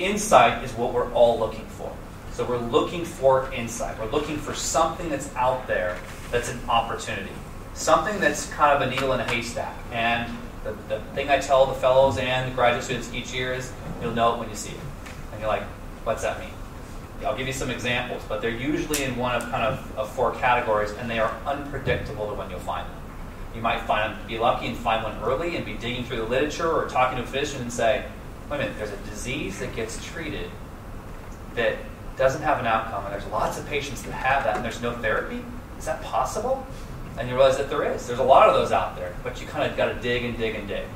Insight is what we're all looking for. So we're looking for insight. We're looking for something that's out there that's an opportunity, something that's kind of a needle in a haystack. And the, the thing I tell the fellows and the graduate students each year is you'll know it when you see it. And you're like, what's that mean? I'll give you some examples, but they're usually in one of kind of, of four categories, and they are unpredictable to when you'll find them. You might find be lucky and find one early and be digging through the literature or talking to a physician and say, wait a minute, there's a disease that gets treated that doesn't have an outcome, and there's lots of patients that have that, and there's no therapy? Is that possible? And you realize that there is. There's a lot of those out there, but you kind of got to dig and dig and dig.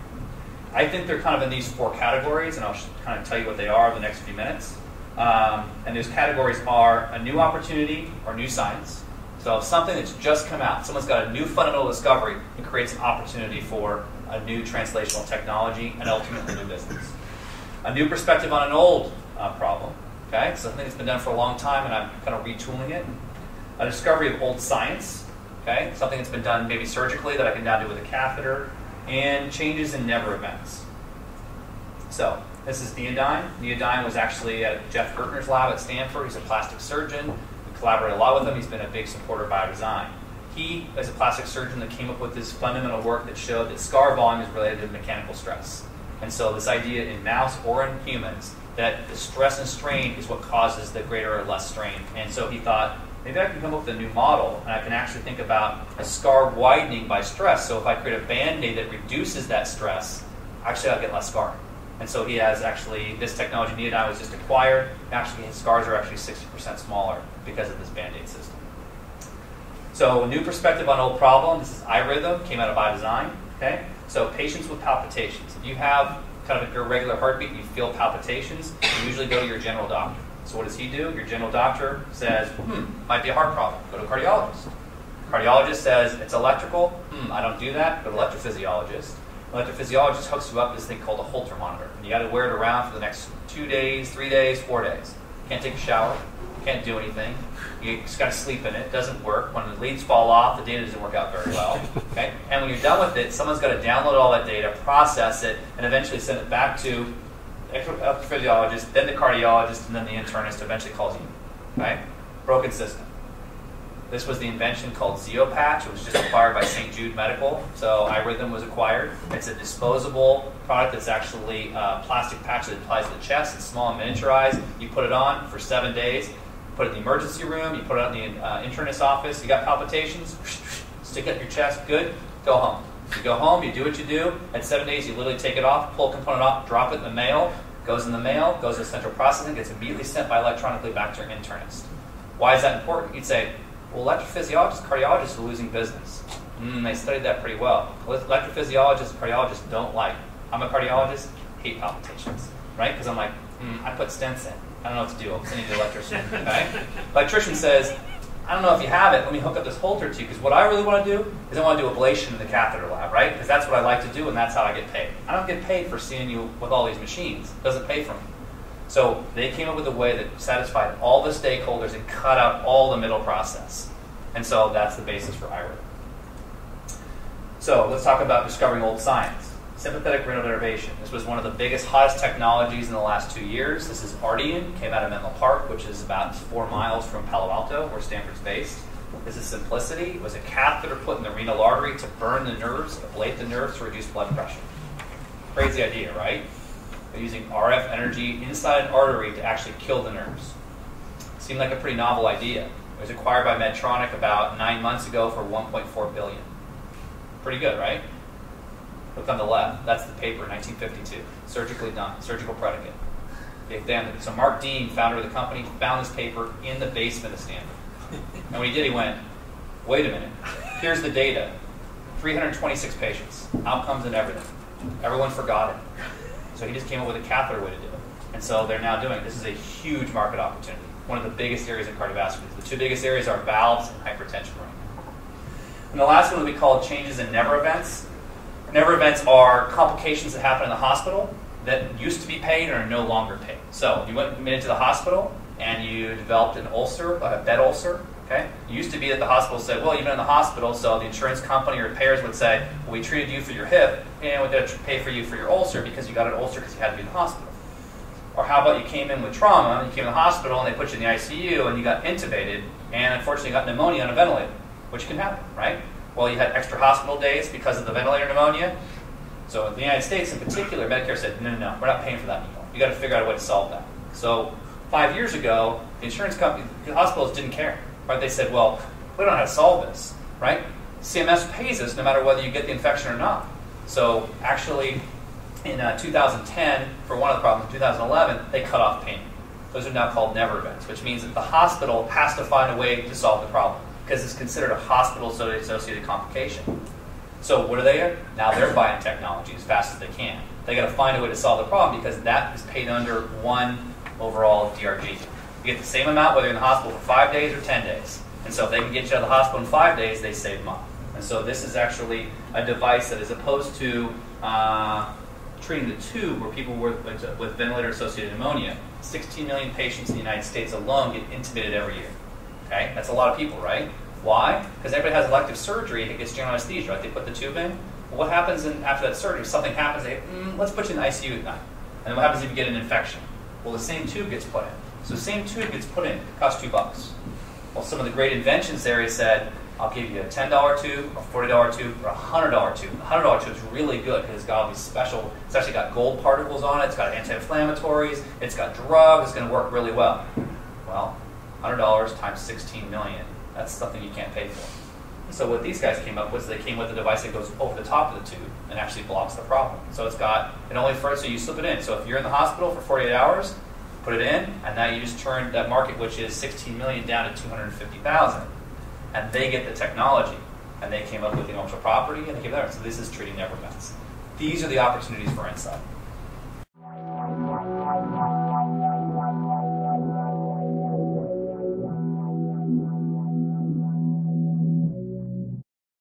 I think they're kind of in these four categories, and I'll kind of tell you what they are in the next few minutes. Um, and those categories are a new opportunity or new science. So something that's just come out, someone's got a new fundamental discovery, it creates an opportunity for a new translational technology and ultimately a new business. A new perspective on an old uh, problem. Okay, something that's been done for a long time, and I'm kind of retooling it. A discovery of old science. Okay, something that's been done maybe surgically that I can now do with a catheter, and changes in never events. So this is Neodyne. Neodyne was actually at Jeff Gurtner's lab at Stanford. He's a plastic surgeon. We collaborate a lot with him. He's been a big supporter of biodesign. He is a plastic surgeon that came up with this fundamental work that showed that scar volume is related to mechanical stress. And so this idea in mouse or in humans that the stress and strain is what causes the greater or less strain. And so he thought, maybe I can come up with a new model and I can actually think about a scar widening by stress. So if I create a band-aid that reduces that stress, actually I'll get less scar. And so he has actually, this technology Neodyne was just acquired. Actually, his scars are actually 60% smaller because of this Band-Aid system. So a new perspective on old problem. This is iRhythm, came out of BioDesign. Okay? So patients with palpitations. If you have kind of an irregular heartbeat and you feel palpitations, you usually go to your general doctor. So what does he do? Your general doctor says, hmm, might be a heart problem. Go to a cardiologist. Cardiologist says, it's electrical. Hmm, I don't do that. Go to electrophysiologist electrophysiologist hooks you up this thing called a Holter monitor. And you got to wear it around for the next two days, three days, four days. Can't take a shower, can't do anything. You just got to sleep in it. It doesn't work. When the leads fall off, the data doesn't work out very well. Okay? And when you're done with it, someone's got to download all that data, process it, and eventually send it back to the electrophysiologist, then the cardiologist, and then the internist eventually calls you. Okay? Broken system. This was the invention called Zio Patch. It was just acquired by St. Jude Medical. So iRhythm was acquired. It's a disposable product that's actually a plastic patch that applies to the chest. It's small and miniaturized. You put it on for seven days. Put it in the emergency room. You put it in the uh, internist office. You got palpitations. Stick it in your chest. Good. Go home. You go home. You do what you do. At seven days, you literally take it off, pull a component off, drop it in the mail. Goes in the mail. Goes to central processing. Gets immediately sent by electronically back to your internist. Why is that important? You'd say, well, electrophysiologists, cardiologists are losing business. Mm, they studied that pretty well. Electrophysiologists, cardiologists don't like. I'm a cardiologist, hate palpitations, right? Because I'm like, mm, I put stents in. I don't know what to do. I'll send you the electrician. Okay? electrician says, I don't know if you have it. Let me hook up this Holter to you. Because what I really want to do is I want to do ablation in the catheter lab, right? Because that's what I like to do, and that's how I get paid. I don't get paid for seeing you with all these machines. It doesn't pay for me. So they came up with a way that satisfied all the stakeholders and cut out all the middle process. And so that's the basis for iRhythm. So let's talk about discovering old science. Sympathetic renal denervation. This was one of the biggest, hottest technologies in the last two years. This is Ardian, came out of Menlo Park, which is about four miles from Palo Alto, where Stanford's based. This is Symplicity. It was a catheter put in the renal artery to burn the nerves, ablate the nerves to reduce blood pressure. Crazy idea, right? using RF energy inside an artery to actually kill the nerves. Seemed like a pretty novel idea. It was acquired by Medtronic about nine months ago for 1.4 billion. Pretty good, right? Look on the left. That's the paper, 1952. Surgically done, surgical predicate. So Mark Deem, founder of the company, found this paper in the basement of Stanford. And when he did, he went, wait a minute. Here's the data. 326 patients, outcomes and everything. Everyone forgot it. So he just came up with a catheter way to do it. And so they're now doing it. This is a huge market opportunity. One of the biggest areas in cardiovascular. The two biggest areas are valves and hypertension right now. And the last one be called changes in never events. Never events are complications that happen in the hospital that used to be paid and are no longer paid. So you went admitted to the hospital and you developed an ulcer, a bed ulcer, Okay? It used to be that the hospital said, well, you've been in the hospital, so the insurance company or payers would say, well, we treated you for your hip, and we're going to pay for you for your ulcer because you got an ulcer because you had to be in the hospital. Or how about you came in with trauma, you came in the hospital, and they put you in the ICU, and you got intubated, and unfortunately got pneumonia on a ventilator, which can happen, right? Well, you had extra hospital days because of the ventilator pneumonia. So in the United States, in particular, Medicare said, no, no, no, we're not paying for that anymore. You got to figure out a way to solve that. So five years ago, the insurance company, the hospitals didn't care, right? They said, well, we don't know how to solve this, right? CMS pays us no matter whether you get the infection or not. So actually, in uh, 2010, for one of the problems, in 2011, they cut off payment. Those are now called never events, which means that the hospital has to find a way to solve the problem because it's considered a hospital-associated complication. So what are they? Now they're buying technology as fast as they can. They got to find a way to solve the problem because that is paid under one overall DRG. You get the same amount whether you're in the hospital for five days or 10 days. And so if they can get you out of the hospital in five days, they save money. And so this is actually a device that, as opposed to uh, treating the tube where people were with ventilator-associated pneumonia, 16 million patients in the United States alone get intubated every year. Okay, that's a lot of people, right? Why? Because everybody has elective surgery it gets general anesthesia, right? They put the tube in. Well, what happens in, after that surgery? If something happens, they mm, let's put you in the ICU at night. And then what happens if you get an infection? Well, the same tube gets put in. So the same tube gets put in. It costs two bucks. Well, some of the great inventions there, he said, I'll give you a $10 tube, a $40 tube, or a $100 tube. The $100 tube is really good because it's got all these special, it's actually got gold particles on it, it's got anti-inflammatories, it's got drugs, it's going to work really well. Well, $100 times 16 million, that's something you can't pay for. So what these guys came up with, they came with a device that goes over the top of the tube and actually blocks the problem. So it's got, it only first, so you slip it in. So if you're in the hospital for 48 hours, put it in, and now you just turn that market, which is 16 million, down to 250,000. And they get the technology. And they came up with the intellectual property, and they came there. So this is treating never events. These are the opportunities for insight.